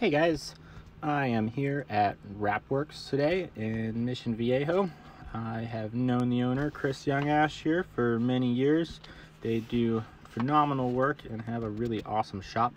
Hey guys, I am here at Wrapworks today in Mission Viejo. I have known the owner, Chris Youngash, here for many years. They do phenomenal work and have a really awesome shop.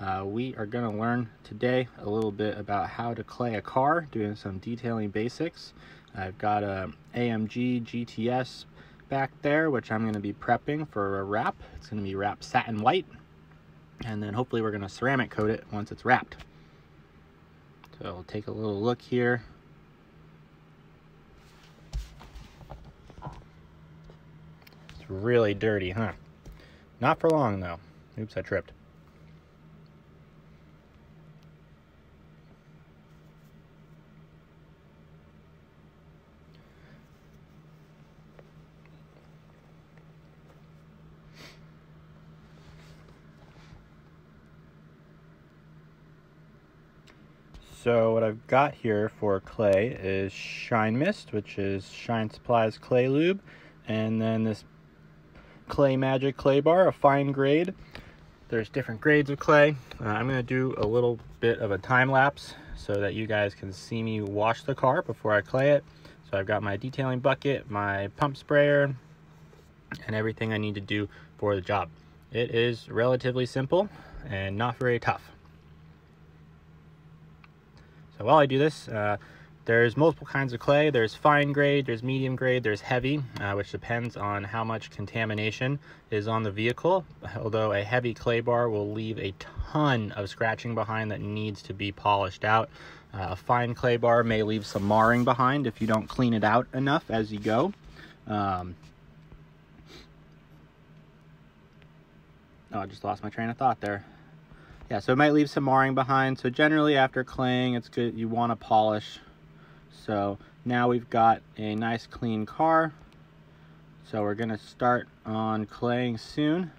Uh, we are going to learn today a little bit about how to clay a car, doing some detailing basics. I've got a AMG GTS back there, which I'm going to be prepping for a wrap. It's going to be wrapped satin white, and then hopefully we're going to ceramic coat it once it's wrapped. So we'll take a little look here. It's really dirty, huh? Not for long though. Oops, I tripped. So what I've got here for clay is Shine Mist, which is Shine Supply's Clay Lube, and then this Clay Magic Clay Bar, a fine grade. There's different grades of clay. Uh, I'm to do a little bit of a time lapse so that you guys can see me wash the car before I clay it. So I've got my detailing bucket, my pump sprayer, and everything I need to do for the job. It is relatively simple and not very tough. So while I do this, uh, there's multiple kinds of clay. There's fine grade, there's medium grade, there's heavy, uh, which depends on how much contamination is on the vehicle. Although a heavy clay bar will leave a ton of scratching behind that needs to be polished out. Uh, a fine clay bar may leave some marring behind if you don't clean it out enough as you go. Um, oh, I just lost my train of thought there yeah, so it might leave some marring behind. So generally after claying, it's good, you want to polish. So now we've got a nice clean car. So we're gonna start on claying soon.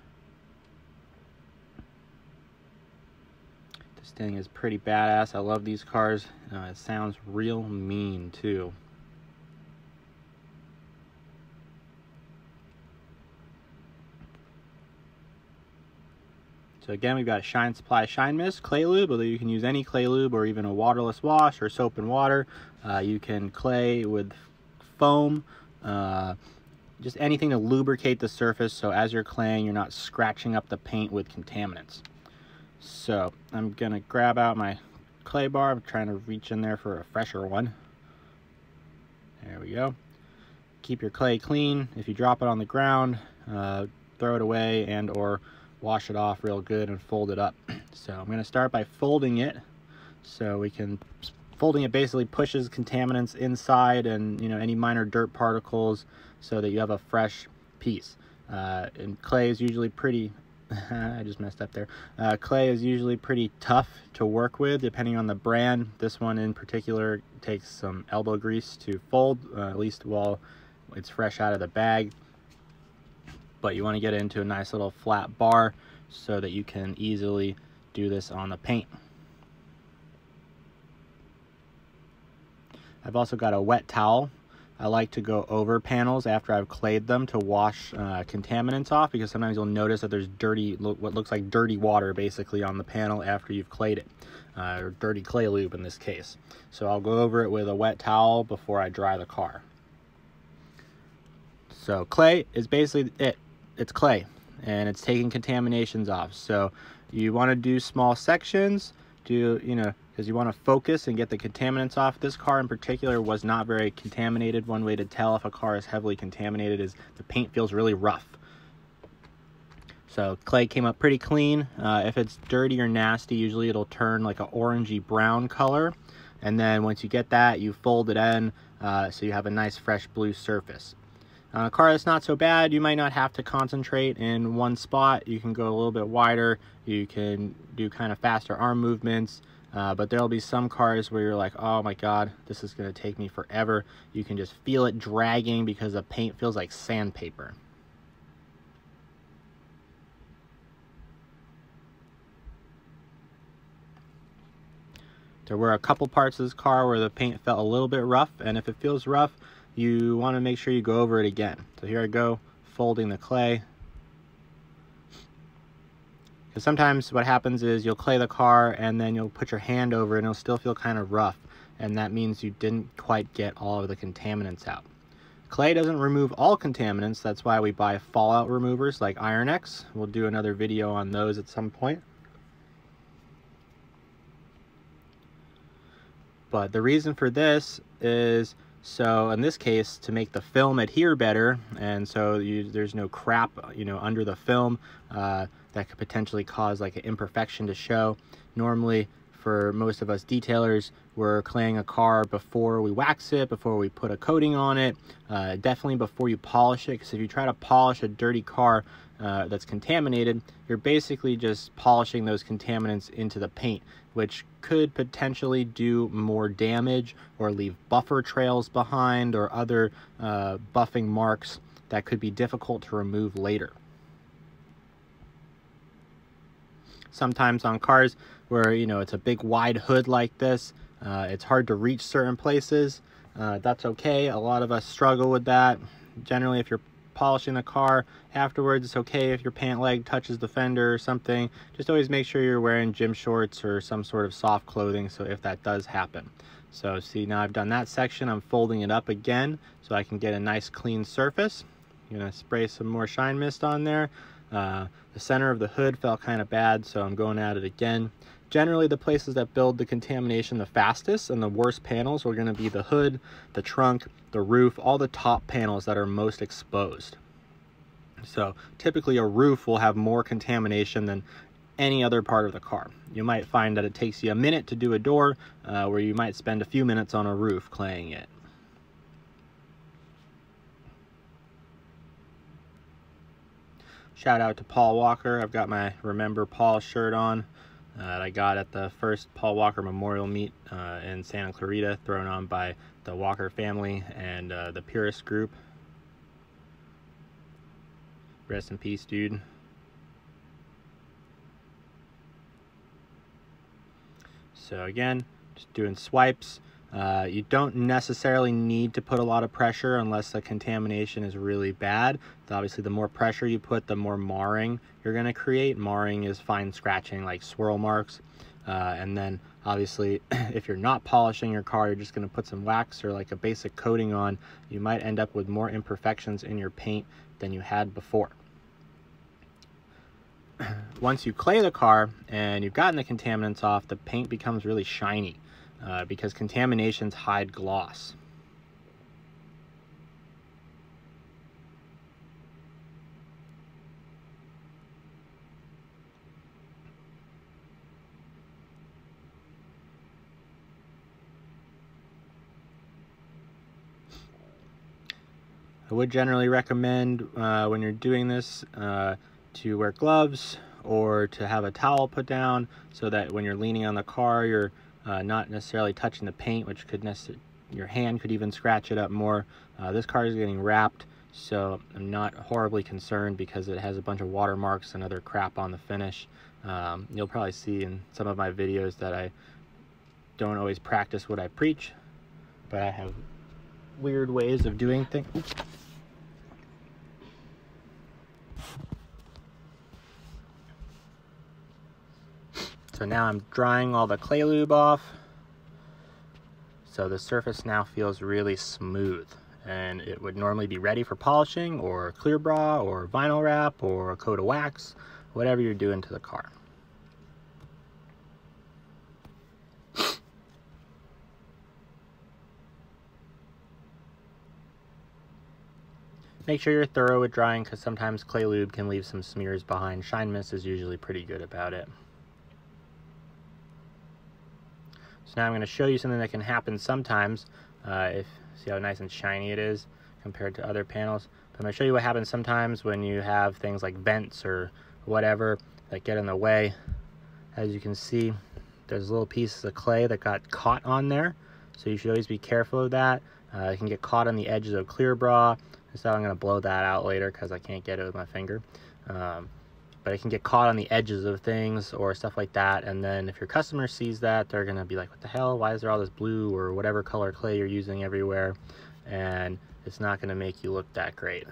This thing is pretty badass. I love these cars. Uh, it sounds real mean too. So again, we've got Shine Supply Shine Mist, Clay Lube, although you can use any clay lube or even a waterless wash or soap and water. Uh, you can clay with foam, uh, just anything to lubricate the surface so as you're claying, you're not scratching up the paint with contaminants. So I'm gonna grab out my clay bar. I'm trying to reach in there for a fresher one. There we go. Keep your clay clean. If you drop it on the ground, uh, throw it away and or wash it off real good and fold it up. So I'm going to start by folding it so we can folding it basically pushes contaminants inside and you know any minor dirt particles so that you have a fresh piece. Uh, and clay is usually pretty I just messed up there. Uh, clay is usually pretty tough to work with depending on the brand. This one in particular takes some elbow grease to fold, uh, at least while it's fresh out of the bag but you want to get into a nice little flat bar so that you can easily do this on the paint. I've also got a wet towel. I like to go over panels after I've clayed them to wash uh, contaminants off because sometimes you'll notice that there's dirty, what looks like dirty water basically on the panel after you've clayed it, uh, or dirty clay lube in this case. So I'll go over it with a wet towel before I dry the car. So clay is basically it it's clay and it's taking contaminations off. So you want to do small sections, do, you know, because you want to focus and get the contaminants off. This car in particular was not very contaminated. One way to tell if a car is heavily contaminated is the paint feels really rough. So clay came up pretty clean. Uh, if it's dirty or nasty, usually it'll turn like an orangey brown color. And then once you get that, you fold it in uh, so you have a nice fresh blue surface. On a car that's not so bad, you might not have to concentrate in one spot. You can go a little bit wider. You can do kind of faster arm movements. Uh, but there'll be some cars where you're like, oh my God, this is gonna take me forever. You can just feel it dragging because the paint feels like sandpaper. There were a couple parts of this car where the paint felt a little bit rough, and if it feels rough, you want to make sure you go over it again. So here I go, folding the clay. Because sometimes what happens is you'll clay the car and then you'll put your hand over it and it'll still feel kind of rough. And that means you didn't quite get all of the contaminants out. Clay doesn't remove all contaminants. That's why we buy fallout removers like Iron-X. We'll do another video on those at some point. But the reason for this is so in this case to make the film adhere better and so you, there's no crap you know under the film uh, that could potentially cause like an imperfection to show. Normally for most of us detailers, we're claying a car before we wax it, before we put a coating on it, uh, definitely before you polish it, because if you try to polish a dirty car uh, that's contaminated, you're basically just polishing those contaminants into the paint, which could potentially do more damage or leave buffer trails behind or other uh, buffing marks that could be difficult to remove later. sometimes on cars where you know it's a big wide hood like this uh, it's hard to reach certain places uh, that's okay a lot of us struggle with that generally if you're polishing the car afterwards. It's okay if your pant leg touches the fender or something. Just always make sure you're wearing gym shorts or some sort of soft clothing so if that does happen. So see now I've done that section. I'm folding it up again so I can get a nice clean surface. I'm gonna spray some more shine mist on there. Uh, the center of the hood felt kind of bad, so I'm going at it again. Generally, the places that build the contamination the fastest and the worst panels are going to be the hood, the trunk, the roof, all the top panels that are most exposed. So typically a roof will have more contamination than any other part of the car. You might find that it takes you a minute to do a door uh, where you might spend a few minutes on a roof claying it. Shout out to Paul Walker. I've got my Remember Paul shirt on uh, that I got at the first Paul Walker Memorial Meet uh, in Santa Clarita, thrown on by the Walker family and uh, the Purist Group. Rest in peace, dude. So again, just doing swipes. Uh, you don't necessarily need to put a lot of pressure unless the contamination is really bad. Obviously, the more pressure you put, the more marring you're going to create. Marring is fine scratching, like swirl marks. Uh, and then obviously, if you're not polishing your car, you're just going to put some wax or like a basic coating on, you might end up with more imperfections in your paint than you had before. Once you clay the car and you've gotten the contaminants off, the paint becomes really shiny uh, because contaminations hide gloss. I would generally recommend uh, when you're doing this uh, to wear gloves or to have a towel put down so that when you're leaning on the car you're uh, not necessarily touching the paint, which could your hand could even scratch it up more. Uh, this car is getting wrapped, so I'm not horribly concerned because it has a bunch of watermarks and other crap on the finish. Um, you'll probably see in some of my videos that I don't always practice what I preach, but I have weird ways of doing things. So now I'm drying all the clay lube off. So the surface now feels really smooth and it would normally be ready for polishing or clear bra or vinyl wrap or a coat of wax, whatever you're doing to the car. Make sure you're thorough with drying because sometimes clay lube can leave some smears behind. Shine Mist is usually pretty good about it. So now I'm going to show you something that can happen sometimes. Uh, if See how nice and shiny it is compared to other panels. But I'm going to show you what happens sometimes when you have things like vents or whatever that get in the way. As you can see, there's little pieces of clay that got caught on there. So you should always be careful of that. Uh, it can get caught on the edges of clear bra. So I'm going to blow that out later because I can't get it with my finger. Um, but it can get caught on the edges of things or stuff like that. And then if your customer sees that, they're gonna be like, what the hell? Why is there all this blue or whatever color clay you're using everywhere? And it's not gonna make you look that great.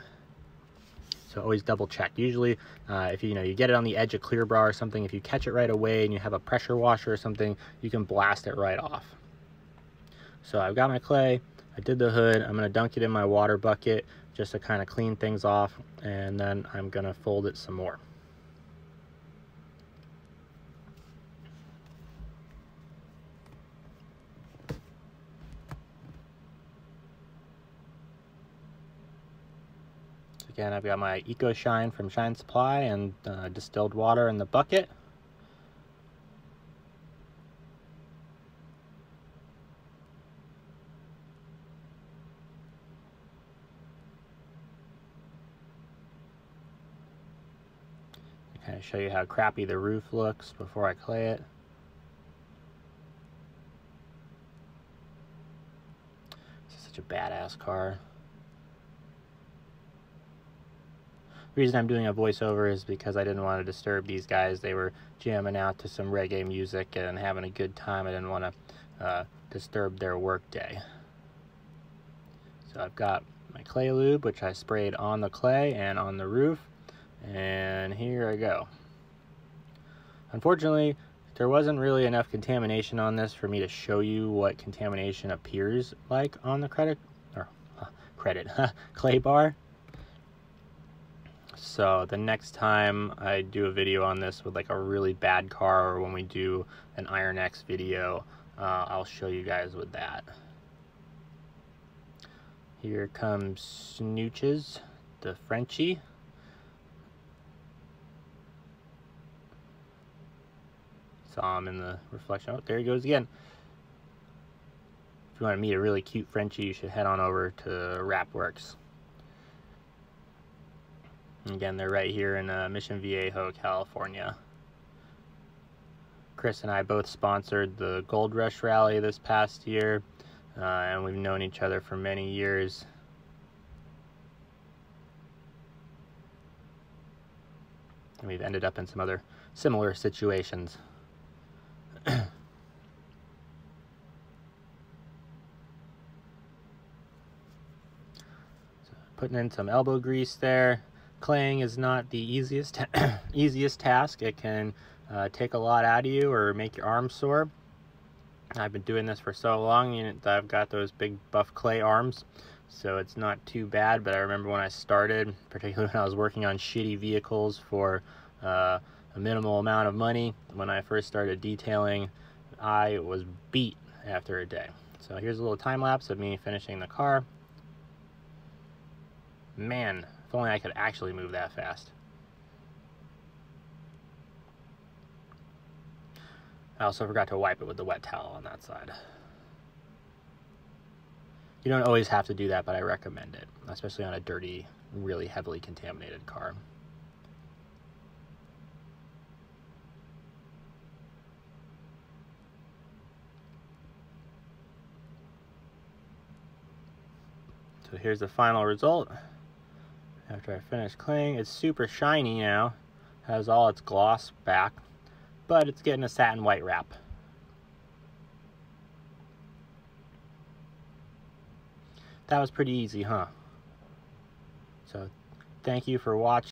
So always double check. Usually, uh, if you, you know you get it on the edge of clear bra or something, if you catch it right away and you have a pressure washer or something, you can blast it right off. So I've got my clay, I did the hood, I'm gonna dunk it in my water bucket just to kind of clean things off, and then I'm gonna fold it some more. Again, I've got my Eco Shine from Shine Supply and uh, distilled water in the bucket. kind of show you how crappy the roof looks before I clay it. This is such a badass car. The reason I'm doing a voiceover is because I didn't want to disturb these guys. They were jamming out to some reggae music and having a good time. I didn't want to uh, disturb their work day. So I've got my clay lube, which I sprayed on the clay and on the roof and here I go. Unfortunately, there wasn't really enough contamination on this for me to show you what contamination appears like on the credit or uh, credit clay bar. So the next time I do a video on this with like a really bad car or when we do an Iron X video, uh, I'll show you guys with that. Here comes Snooches, the Frenchie. saw him in the reflection. Oh, there he goes again. If you want to meet a really cute Frenchie, you should head on over to Again, they're right here in uh, Mission Viejo, California. Chris and I both sponsored the Gold Rush Rally this past year, uh, and we've known each other for many years. And we've ended up in some other similar situations. putting in some elbow grease there. Claying is not the easiest easiest task. It can uh, take a lot out of you or make your arms sore. I've been doing this for so long know, I've got those big buff clay arms so it's not too bad but I remember when I started particularly when I was working on shitty vehicles for uh, a minimal amount of money when I first started detailing I was beat after a day so here's a little time lapse of me finishing the car Man, if only I could actually move that fast. I also forgot to wipe it with the wet towel on that side. You don't always have to do that, but I recommend it, especially on a dirty, really heavily contaminated car. So here's the final result after I finish cleaning. It's super shiny now, has all its gloss back, but it's getting a satin white wrap. That was pretty easy, huh? So, thank you for watching.